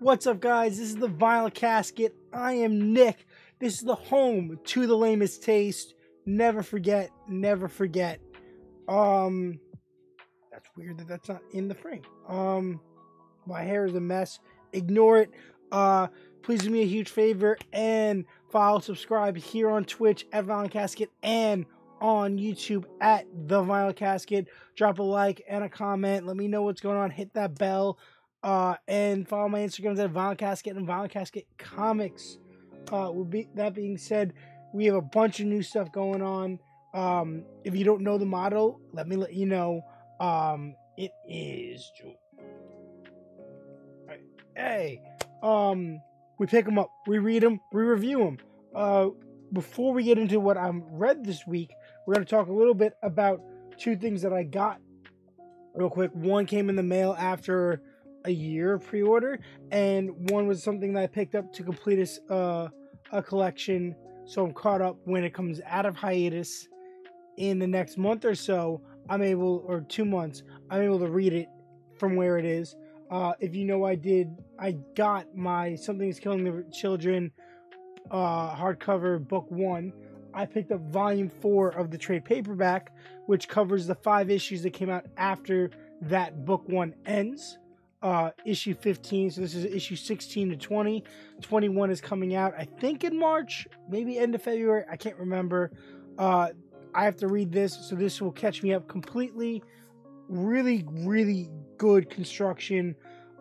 What's up, guys? This is the Vinyl Casket. I am Nick. This is the home to the lamest taste. Never forget, never forget. Um, that's weird that that's not in the frame. Um, my hair is a mess. Ignore it. Uh, please do me a huge favor and follow, subscribe here on Twitch at Vinyl Casket and on YouTube at The Vinyl Casket. Drop a like and a comment. Let me know what's going on. Hit that bell. Uh, and follow my Instagrams at Vinyl Casket and Vinyl Casket Comics. Uh, be, that being said, we have a bunch of new stuff going on. Um, if you don't know the motto, let me let you know. Um, it is. Hey, um, we pick them up, we read them, we review them. Uh, before we get into what I read this week, we're going to talk a little bit about two things that I got real quick. One came in the mail after a year of pre order, and one was something that I picked up to complete a, uh, a collection. So I'm caught up when it comes out of hiatus in the next month or so. I'm able, or two months, I'm able to read it from where it is. Uh, if you know, I did, I got my Something's Killing the Children uh, hardcover book one. I picked up volume four of the trade paperback, which covers the five issues that came out after that book one ends. Uh, issue 15, so this is issue 16 to 20. 21 is coming out, I think, in March, maybe end of February. I can't remember. Uh, I have to read this, so this will catch me up completely. Really, really good construction.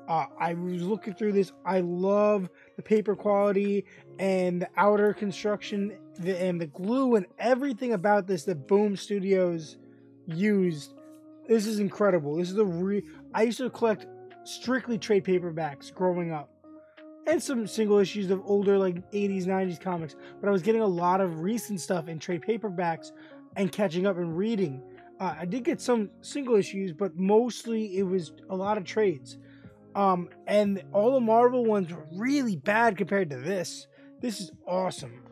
Uh, I was looking through this. I love the paper quality and the outer construction the, and the glue and everything about this that Boom Studios used. This is incredible. This is a re. I used to collect strictly trade paperbacks growing up, and some single issues of older like 80s, 90s comics. But I was getting a lot of recent stuff in trade paperbacks and catching up and reading. Uh, I did get some single issues, but mostly it was a lot of trades. Um, and all the Marvel ones were really bad compared to this. This is awesome.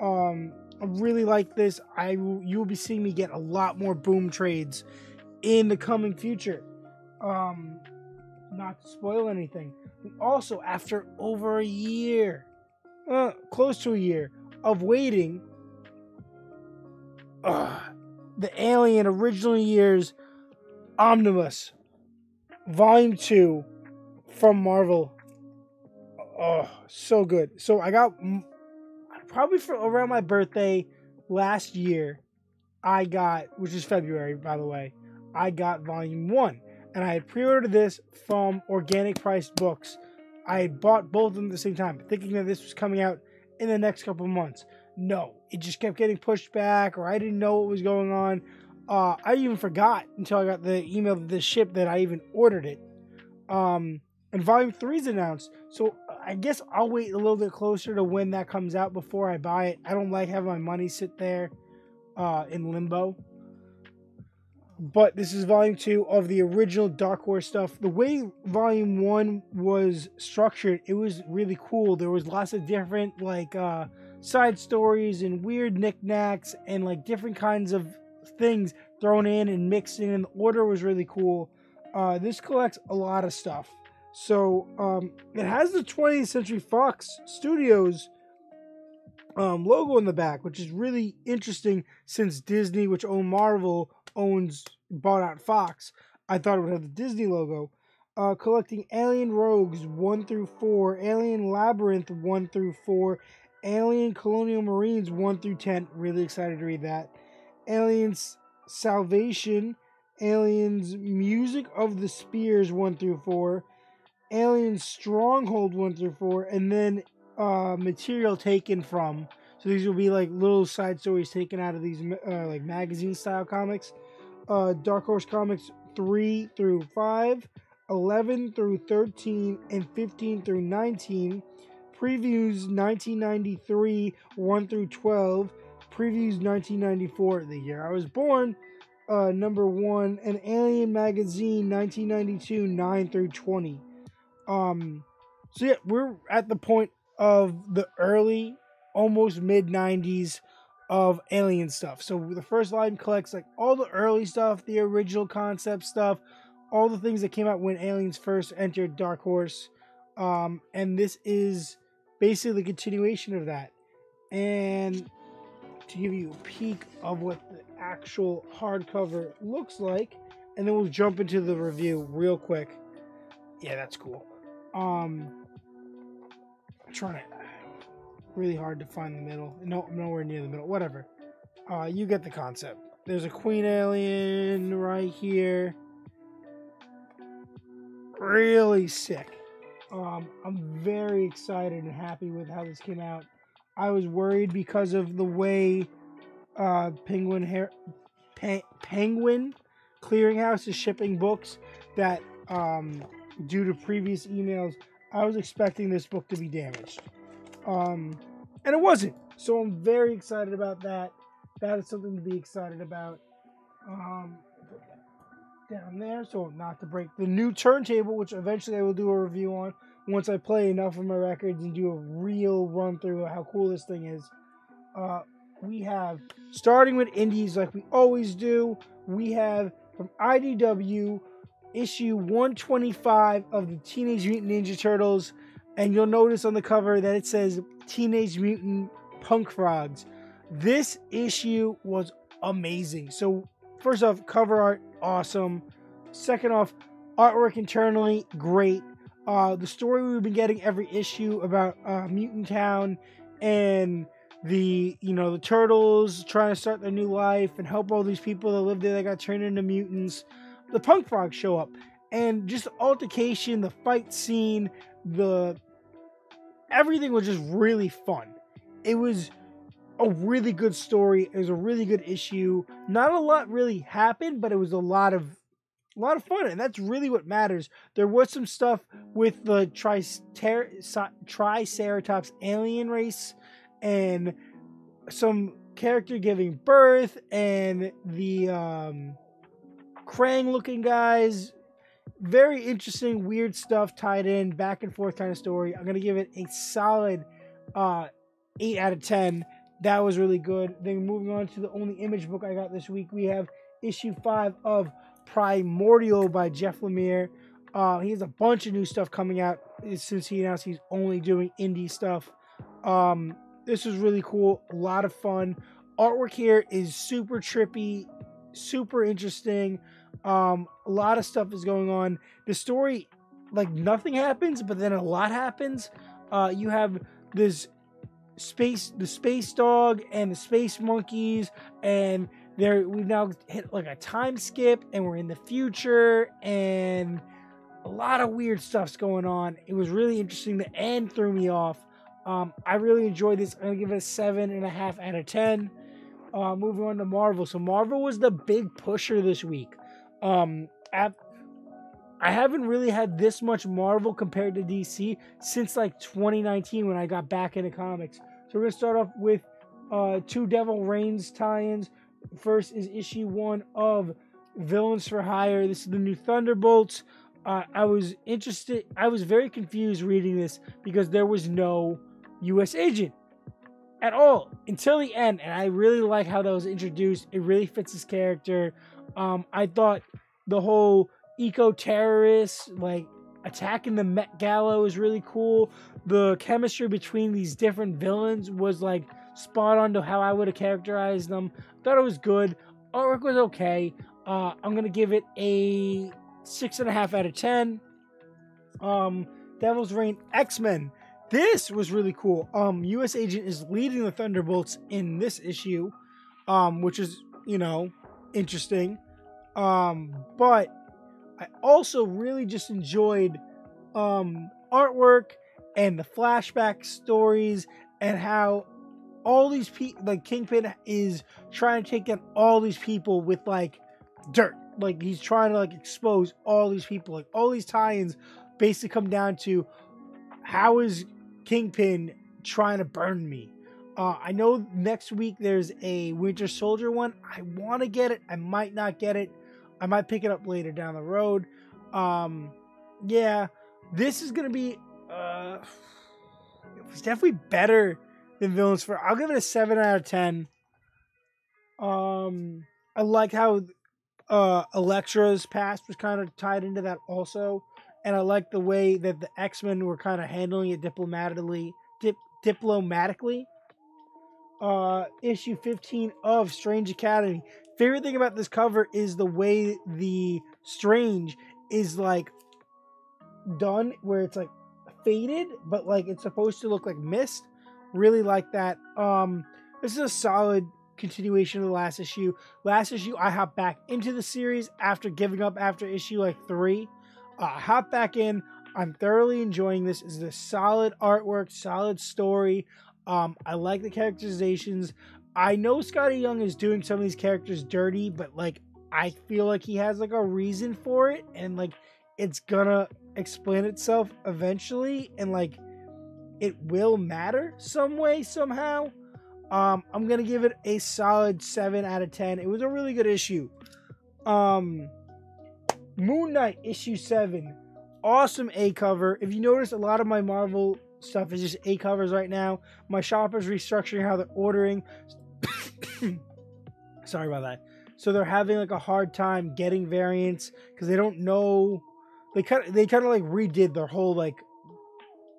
Um, I really like this. I will, you will be seeing me get a lot more boom trades in the coming future. Um, not to spoil anything. Also, after over a year, uh, close to a year of waiting, uh, the Alien Original Years Omnibus Volume 2 from Marvel. Oh, so good. So I got probably for around my birthday last year, I got, which is February, by the way, I got volume one. And I had pre ordered this from Organic Price Books. I bought both of them at the same time, thinking that this was coming out in the next couple months. No, it just kept getting pushed back, or I didn't know what was going on. Uh, I even forgot until I got the email that this ship that I even ordered it. Um, and Volume 3 is announced. So I guess I'll wait a little bit closer to when that comes out before I buy it. I don't like having my money sit there uh, in limbo. But this is volume two of the original Dark Horse stuff. The way volume one was structured, it was really cool. There was lots of different like uh, side stories and weird knickknacks and like different kinds of things thrown in and mixed in. And the order was really cool. Uh, this collects a lot of stuff. So um, it has the 20th Century Fox Studios um, logo in the back, which is really interesting since Disney, which owned Marvel, owns bought out Fox. I thought it would have the Disney logo. Uh, collecting Alien Rogues 1 through 4, Alien Labyrinth 1 through 4, Alien Colonial Marines 1 through 10. Really excited to read that. Aliens Salvation, Aliens Music of the Spears 1 through 4, Alien Stronghold 1 through 4, and then uh, material taken from. So these will be like little side stories taken out of these uh, like magazine style comics. Uh, Dark Horse Comics 3 through 5, 11 through 13, and 15 through 19. Previews 1993 1 through 12. Previews 1994, the year I was born. Uh, number one, an Alien magazine 1992 9 through 20. Um, so yeah, we're at the point of the early, almost mid '90s of Alien stuff. So the first line collects like all the early stuff, the original concept stuff, all the things that came out when Aliens first entered Dark Horse. Um, and this is basically the continuation of that. And to give you a peek of what the actual hardcover looks like, and then we'll jump into the review real quick. Yeah, that's cool. Um, I'm trying to really hard to find the middle. No, nowhere near the middle. Whatever. Uh, you get the concept. There's a queen alien right here. Really sick. Um, I'm very excited and happy with how this came out. I was worried because of the way uh, Penguin Hair, Pe- Penguin Clearinghouse is shipping books. That um, due to previous emails, I was expecting this book to be damaged, um, and it wasn't. So I'm very excited about that. That is something to be excited about. Um, down there, so not to break the new turntable, which eventually I will do a review on once I play enough of my records and do a real run through of how cool this thing is. Uh, we have starting with indies like we always do. We have from IDW issue 125 of the Teenage Mutant Ninja Turtles, and you'll notice on the cover that it says Teenage Mutant Punk Frogs. This issue was amazing. So, first off, cover art awesome. Second off, artwork internally great. Uh, the story we've been getting every issue about uh, Mutant Town and the you know the turtles trying to start their new life and help all these people that live there that got turned into mutants. The punk frogs show up and just the altercation, the fight scene, the everything was just really fun. It was a really good story. It was a really good issue. Not a lot really happened, but it was a lot of a lot of fun, and that's really what matters. There was some stuff with the Tricer- Triceratops alien race, and some character giving birth, and the um, Krang looking guys. Very interesting, weird stuff tied in, back and forth kind of story. I'm gonna give it a solid uh, eight out of ten that was really good. Then moving on to the only image book I got this week, we have issue five of Primordial by Jeff Lemire. Uh, he has a bunch of new stuff coming out since he announced he's only doing indie stuff. Um, this was really cool, a lot of fun. Artwork here is super trippy, super interesting. Um, a lot of stuff is going on. The story, like nothing happens, but then a lot happens. Uh, you have this space the space dog and the space monkeys and there we've now hit like a time skip and we're in the future and a lot of weird stuff's going on. It was really interesting. The end threw me off. Um, i really enjoyed this. I'm gonna give it a seven and a half out of ten. Uh, moving on to marvel. So marvel was the big pusher this week um, at, I haven't really had this much Marvel compared to DC since like 2019 when I got back into comics. So we're gonna start off with uh, two Devil Reigns tie-ins. First is issue one of Villains for Hire. This is the new Thunderbolts. Uh, I was interested. I was very confused reading this because there was no U.S. agent at all until the end, and I really like how that was introduced. It really fits his character. Um, I thought the whole eco terrorist like attacking the Met Gala was really cool. The chemistry between these different villains was like spot on to how I would have characterized them. Thought it was good. Artwork was okay. Uh, I'm gonna give it a six and a half out of ten. Um, Devil's Reign X Men. This was really cool. Um, U.S. Agent is leading the Thunderbolts in this issue, um, which is you know interesting. Um, but I also really just enjoyed um, artwork and the flashback stories and how all these people, like Kingpin, is trying to take down all these people with like dirt. Like he's trying to like expose all these people. Like all these tie-ins basically come down to how is Kingpin trying to burn me? Uh, I know next week there's a Winter Soldier one. I want to get it. I might not get it. I might pick it up later down the road. Um, yeah, this is gonna be uh, it's definitely better than Villains for. I'll give it a seven out of ten. Um, I like how uh Elektra's past was kind of tied into that also, and I like the way that the X Men were kind of handling it diplomatically. Dip, diplomatically. Uh, issue 15 of Strange Academy. Favorite thing about this cover is the way the Strange is like done, where it's like faded, but like it's supposed to look like mist. Really like that. Um, this is a solid continuation of the last issue. Last issue, I hop back into the series after giving up after issue like three. Uh, hop back in. I'm thoroughly enjoying this. Is a solid artwork, solid story. Um, I like the characterizations. I know Skottie Young is doing some of these characters dirty, but like I feel like he has like a reason for it, and like it's gonna explain itself eventually, and like it will matter some way somehow. Um, I'm gonna give it a solid seven out of ten. It was a really good issue. Um, Moon Knight issue seven, awesome A cover. If you notice, a lot of my Marvel stuff is just A covers right now. My shop is restructuring how they're ordering. Sorry about that. So they're having like a hard time getting variants because they don't know. They kind of they kind of like redid their whole like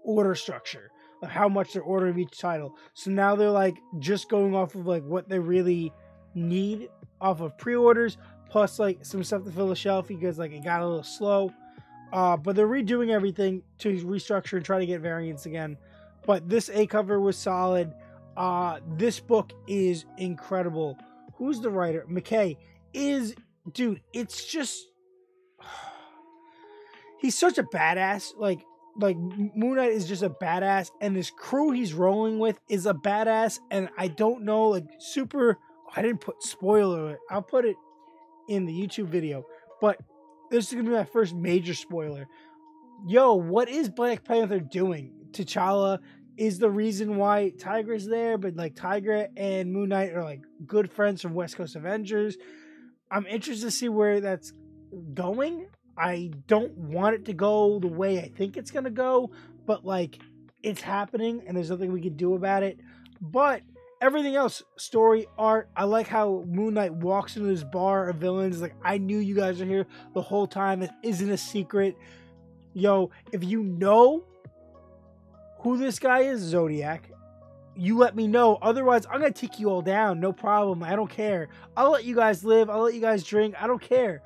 order structure of how much they're ordering each title. So now they're like just going off of like what they really need off of pre-orders plus like some stuff to fill the shelf because like it got a little slow. Uh, but they're redoing everything to restructure and try to get variants again. But this A cover was solid. Uh, this book is incredible. Who's the writer? MacKay is dude. It's just he's such a badass. Like like Moon Knight is just a badass, and this crew he's rolling with is a badass. And I don't know like super. I didn't put spoiler. I'll put it in the YouTube video, but this is gonna be my first major spoiler. Yo, what is Black Panther doing? T'Challa is the reason why Tiger's there, but like Tiger and Moon Knight are like good friends from West Coast Avengers. I'm interested to see where that's going. I don't want it to go the way I think it's gonna go, but like it's happening and there's nothing we can do about it. But everything else, story, art. I like how Moon Knight walks into this bar of villains. Like, I knew you guys are here the whole time. It isn't a secret. Yo, if you know who this guy is, Zodiac, you let me know. Otherwise, I'm gonna take you all down. No problem. I don't care. I'll let you guys live. I'll let you guys drink. I don't care.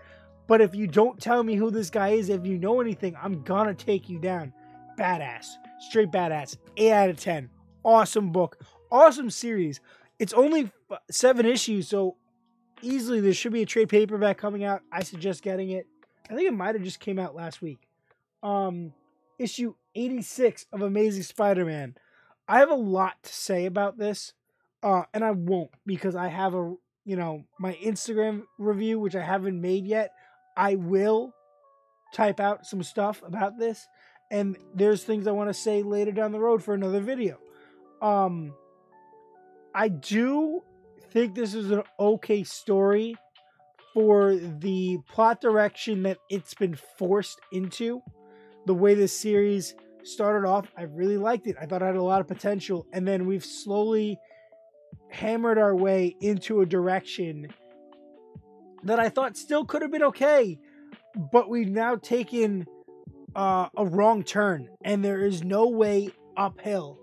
But if you don't tell me who this guy is, if you know anything, I'm gonna take you down. Badass. Straight badass. 8 out of 10. Awesome book awesome series. It's only seven issues, so easily there should be a trade paperback coming out. I suggest getting it. I think it might have just came out last week. Um, issue 86 of Amazing Spider-Man. I have a lot to say about this, uh, and I won't because I have a you know my Instagram review which I haven't made yet. I will type out some stuff about this, and there's things I want to say later down the road for another video. Um, I do think this is an okay story for the plot direction that it's been forced into. The way this series started off, I really liked it. I thought it had a lot of potential. And then we've slowly hammered our way into a direction that I thought still could have been okay. But we've now taken uh, a wrong turn, and there is no way uphill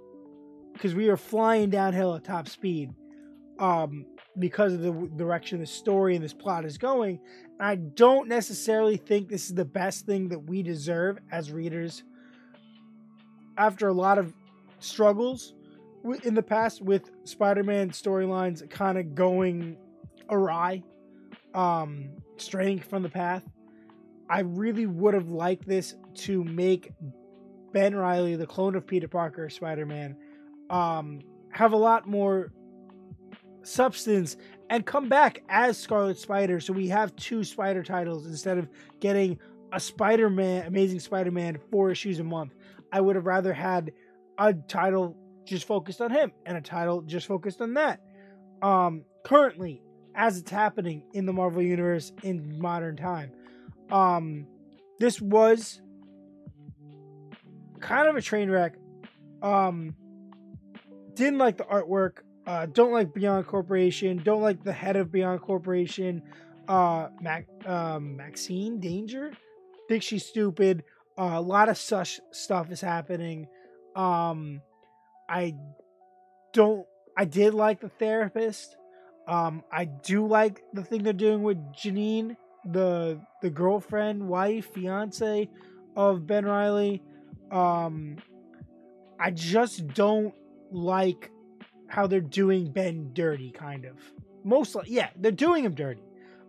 because we are flying downhill at top speed um, because of the direction the story and this plot is going. I don't necessarily think this is the best thing that we deserve as readers. After a lot of struggles in the past with Spider-Man storylines kind of going awry, um, straying from the path, I really would have liked this to make Ben Riley, the clone of Peter Parker, Spider-Man, um, have a lot more substance and come back as Scarlet Spider. So we have two Spider titles instead of getting a Spider Man, Amazing Spider Man, four issues a month. I would have rather had a title just focused on him and a title just focused on that. Um, currently, as it's happening in the Marvel Universe in modern time, um, this was kind of a train wreck. Um, didn't like the artwork. Uh, don't like Beyond Corporation. Don't like the head of Beyond Corporation. Uh, Mac, um, Maxine Danger. Think she's stupid. Uh, a lot of such stuff is happening. Um, I don't. I did like the therapist. Um, I do like the thing they're doing with Janine, the the girlfriend, wife, fiance of Ben Riley. Um, I just don't like how they're doing Ben dirty, kind of. Mostly, yeah, they're doing him dirty.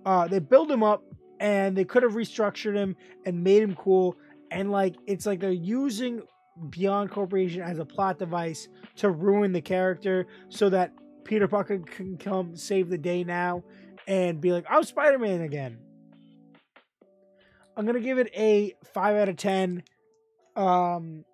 Uh, they build him up, and they could have restructured him and made him cool. And like, it's like they're using Beyond Corporation as a plot device to ruin the character, so that Peter Parker can come save the day now and be like, "I'm Spider-Man again." I'm gonna give it a five out of ten. Um,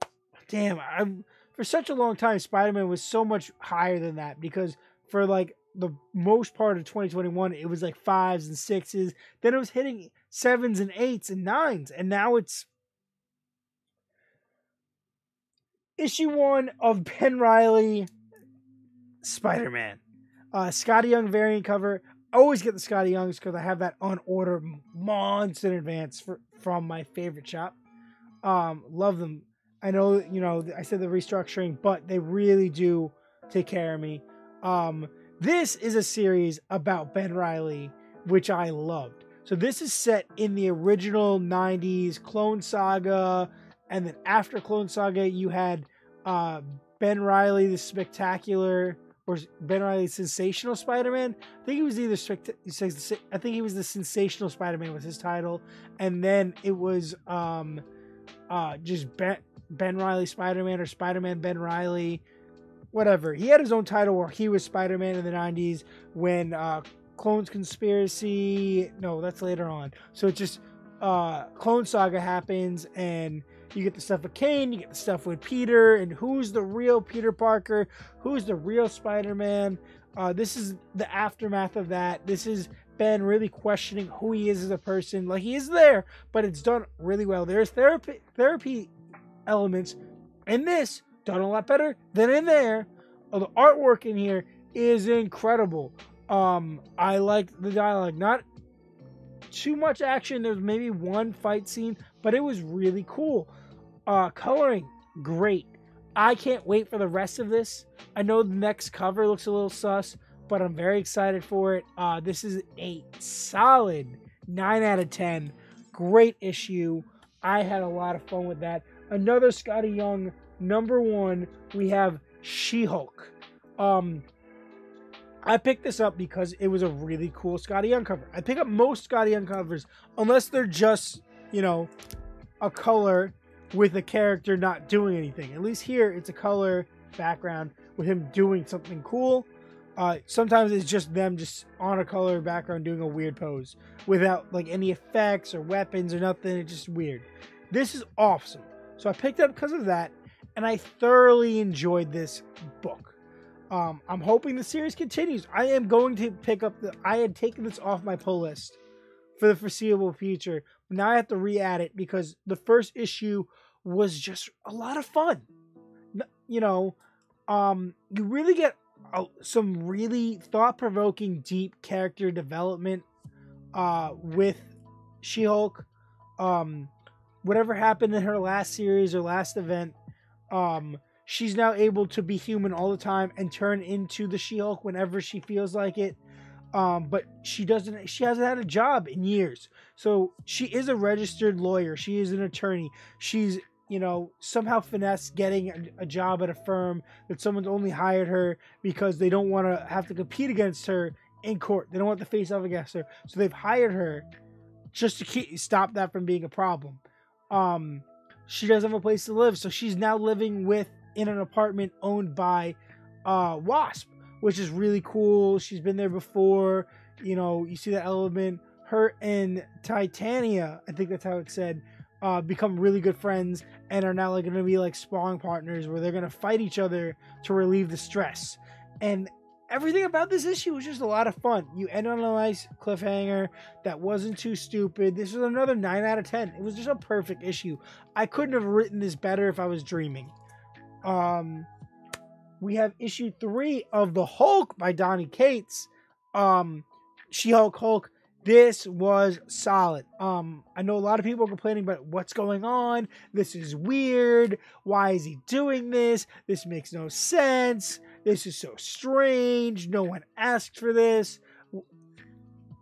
damn, I'm for such a long time, Spider Man was so much higher than that because for like the most part of 2021, it was like fives and sixes. Then it was hitting sevens and eights and nines, and now it's issue one of Ben Riley Spider Man. Uh, Skottie Young variant cover. I always get the Skottie Youngs because I have that on order months in advance for, from my favorite shop. Um, love them I know, you know, I said the restructuring, but they really do take care of me. Um, this is a series about Ben Riley, which I loved. So this is set in the original 90s Clone Saga, and then after Clone Saga, you had uh, Ben Riley, the Spectacular, or Ben Riley, Sensational Spider-Man. I think he was either I think he was the Sensational Spider-Man was his title, and then it was um, uh, just Ben Ben Riley Spider Man or Spider Man Ben Riley, whatever. He had his own title where he was Spider Man in the 90s when uh, Clones Conspiracy. No, that's later on. So it's just uh, Clone Saga happens and you get the stuff with Kaine, you get the stuff with Peter, and who's the real Peter Parker? Who's the real Spider Man? Uh, this is the aftermath of that. This is Ben really questioning who he is as a person. Like he is there, but it's done really well. There's therapy therapy elements in this done a lot better than in there. Oh, the artwork in here is incredible. Um, I like the dialogue. Not too much action. There's maybe one fight scene, but it was really cool. Uh, coloring, great. I can't wait for the rest of this. I know the next cover looks a little sus, but I'm very excited for it. Uh, this is a solid 9 out of 10. Great issue. I had a lot of fun with that another Skottie Young number one. We have She Hulk. Um, I picked this up because it was a really cool Skottie Young cover. I pick up most Skottie Young covers unless they're just you know a color with a character not doing anything. At least here it's a color background with him doing something cool. Uh, sometimes it's just them just on a color background doing a weird pose without like any effects or weapons or nothing. It's just weird. This is awesome. So I picked it up because of that, and I thoroughly enjoyed this book. Um, I'm hoping the series continues. I am going to pick up the. I had taken this off my pull list for the foreseeable future, but now I have to re-add it because the first issue was just a lot of fun. You know, um, you really get some really thought-provoking, deep character development uh, with She-Hulk. Um, whatever happened in her last series or last event, um, she's now able to be human all the time and turn into the She-Hulk whenever she feels like it. Um, but she doesn't. She hasn't had a job in years, so she is a registered lawyer. She is an attorney. She's you know somehow finesse getting a, a job at a firm that someone's only hired her because they don't want to have to compete against her in court. They don't want to face off against her, so they've hired her just to keep, stop that from being a problem um she doesn't have a place to live. So she's now living with in an apartment owned by uh wasp which is really cool. She's been there before. You know you see that element. Her and titania i think that's how it said uh, become really good friends and are now like going to be like sparring partners where they're going to fight each other to relieve the stress. And everything about this issue was just a lot of fun. You end on a nice cliffhanger that wasn't too stupid. This is another 9 out of 10. It was just a perfect issue. I couldn't have written this better if I was dreaming. Um we have issue 3 of The Hulk by Donny Cates. Um She-Hulk Hulk. this was solid. Um, I know a lot of people are complaining about what's going on. This is weird. Why is he doing this? This makes no sense. This is so strange. No one asked for this.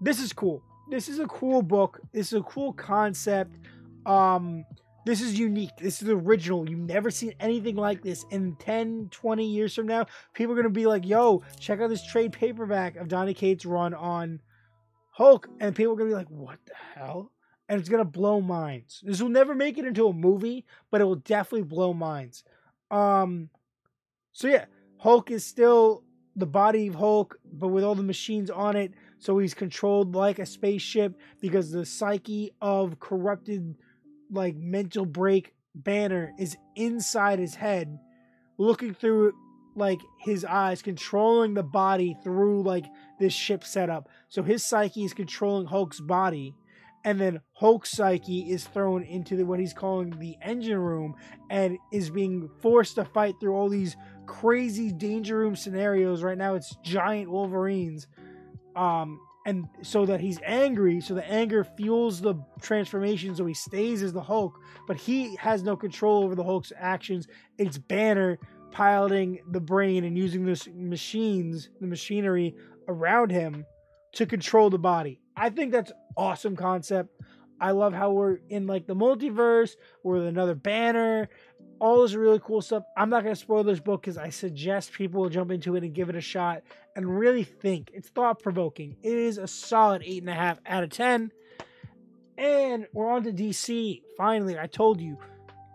This is cool. This is a cool book. This is a cool concept. Um, this is unique. This is original. You've never seen anything like this. In 10, 20 years from now, people are going to be like, yo, check out this trade paperback of Donny Cates' run on Hulk. And people are going to be like, what the hell? And it's going to blow minds. This will never make it into a movie, but it will definitely blow minds. Um, so yeah, Hulk is still the body of Hulk, but with all the machines on it. So he's controlled like a spaceship because the psyche of corrupted, like mental break Banner is inside his head, looking through like his eyes, controlling the body through like this ship setup. So his psyche is controlling Hulk's body. And then Hulk's psyche is thrown into the, what he's calling the engine room and is being forced to fight through all these crazy danger room scenarios. Right now, it's giant Wolverines um, and so that he's angry, so the anger fuels the transformation, so he stays as the Hulk, but he has no control over the Hulk's actions. It's Banner piloting the brain and using the machines, the machinery around him to control the body. I think that's awesome concept. I love how we're in like the multiverse, we're with another banner, all this really cool stuff. I'm not going to spoil this book because I suggest people jump into it and give it a shot and really think. It's thought provoking. It is a solid 8.5 out of 10. And we're on to DC. Finally, I told you.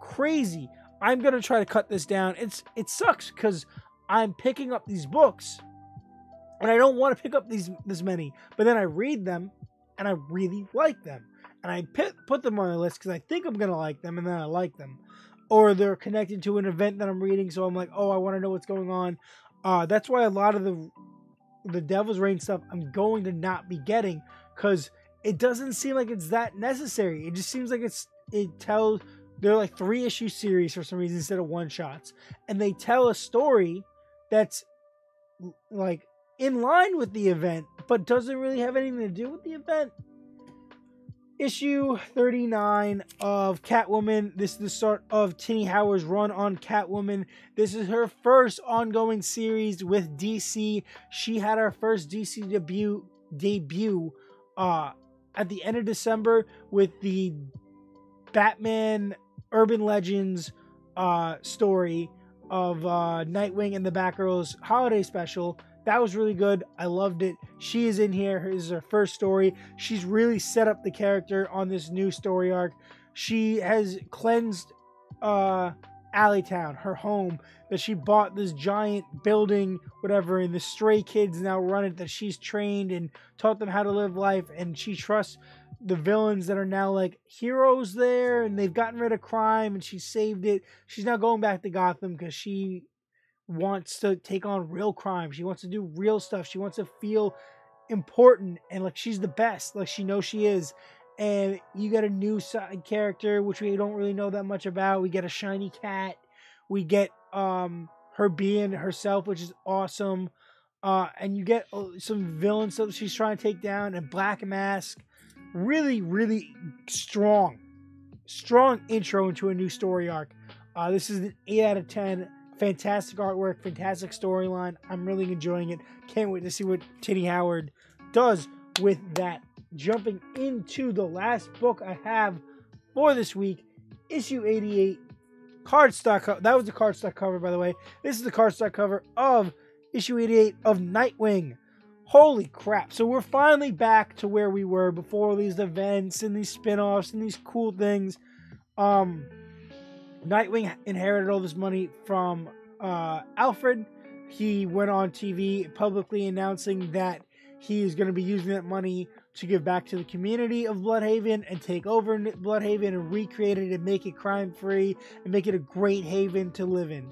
Crazy. I'm going to try to cut this down. It's It sucks because I'm picking up these books and I don't want to pick up these this many. But then I read them and I really like them. And I put, put them on the list because I think I'm going to like them and then I like them or they're connected to an event that I'm reading, so I'm like, oh, I want to know what's going on. Uh, that's why a lot of the the Devil's Reign stuff I'm going to not be getting because it doesn't seem like it's that necessary. It just seems like it's it tells they're like three issue series for some reason instead of one shots, and they tell a story that's like in line with the event, but doesn't really have anything to do with the event issue 39 of Catwoman. This is the start of Tini Howard's run on Catwoman. This is her first ongoing series with DC. She had her first DC debut debut uh, at the end of December with the Batman Urban Legends uh, story of uh, Nightwing and the Batgirls holiday special. That was really good. I loved it. She is in here. This is her first story. She's really set up the character on this new story arc. She has cleansed uh Alleytown, her home, that she bought this giant building, whatever, and the stray kids now run it, that she's trained and taught them how to live life, and she trusts the villains that are now like heroes there, and they've gotten rid of crime, and she saved it. She's now going back to Gotham because she wants to take on real crime. She wants to do real stuff. She wants to feel important and like she's the best. Like she knows she is. And you get a new side character, which we don't really know that much about. We get a shiny cat. We get um her being herself, which is awesome. Uh, and you get uh, some villains that she's trying to take down, and Black Mask. Really, really strong, strong intro into a new story arc. Uh, this is an 8 out of 10 Fantastic artwork, fantastic storyline. I'm really enjoying it. Can't wait to see what Tini Howard does with that. Jumping into the last book I have for this week, issue 88, cardstock. That was the cardstock cover, by the way. This is the cardstock cover of issue 88 of Nightwing. Holy crap. So we're finally back to where we were before these events and these spin-offs and these cool things. Um Nightwing inherited all this money from uh, Alfred. He went on TV publicly announcing that he is going to be using that money to give back to the community of Blüdhaven and take over Blüdhaven and recreate it and make it crime free and make it a great haven to live in.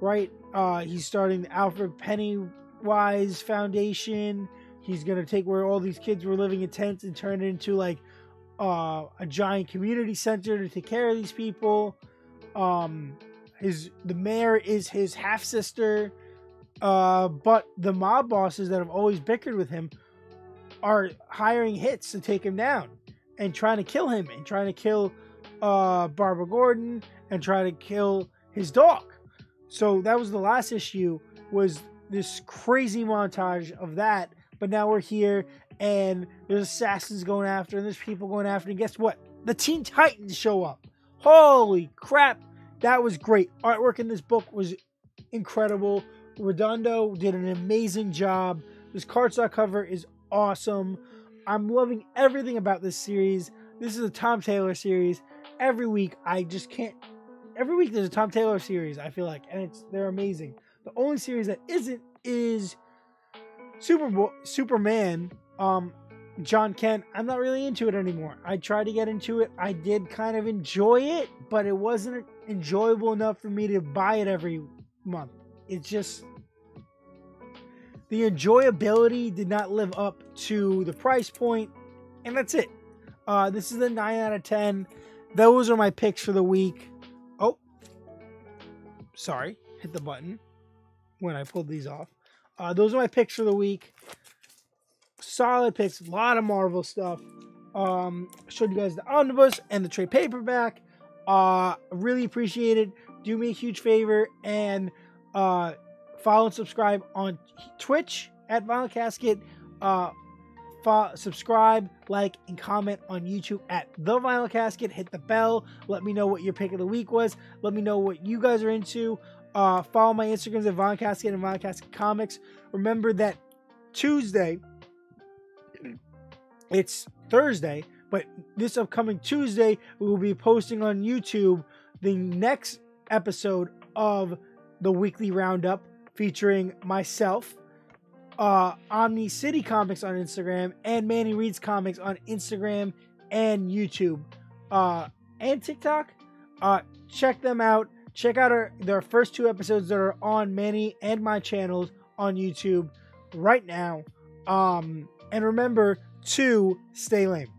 Right? Uh, he's starting the Alfred Pennyworth Foundation. He's going to take where all these kids were living in tents and turn it into like uh, a giant community center to take care of these people. Um, his the mayor is his half sister. Uh, but the mob bosses that have always bickered with him are hiring hits to take him down and trying to kill him and trying to kill uh, Barbara Gordon and trying to kill his dog. So that was the last issue was this crazy montage of that. But now we're here and there's assassins going after and there's people going after. And guess what? The Teen Titans show up. Holy crap. That was great. Artwork in this book was incredible. Redondo did an amazing job. This cardstock cover is awesome. I'm loving everything about this series. This is a Tom Taylor series. Every week, I just can't. Every week, there's a Tom Taylor series. I feel like, and it's they're amazing. The only series that isn't is Super Superman. Um, Jon Kent. I'm not really into it anymore. I tried to get into it. I did kind of enjoy it, but it wasn't enjoyable enough for me to buy it every month. It's just the enjoyability did not live up to the price point, and that's it. Uh, this is a 9 out of 10. Those are my picks for the week. Oh, sorry, hit the button when I pulled these off. Uh, those are my picks for the week. Solid picks, a lot of Marvel stuff. Um, showed you guys the omnibus and the trade paperback. Uh, really appreciate it. Do me a huge favor and uh, follow and subscribe on Twitch at Vinyl Casket. Uh, follow, subscribe, like, and comment on YouTube at The Vinyl Casket. Hit the bell. Let me know what your pick of the week was. Let me know what you guys are into. Uh, follow my Instagrams at Vinyl Casket and Vinyl Casket Comics. Remember that Tuesday, it's Thursday, but this upcoming Tuesday, we will be posting on YouTube the next episode of the weekly roundup featuring myself, uh, Omni City Comics on Instagram, and Manny Reads Comics on Instagram and YouTube, uh, and TikTok. Uh, check them out. Check out our their first two episodes that are on Manny and my channels on YouTube right now. Um, and remember to stay lame.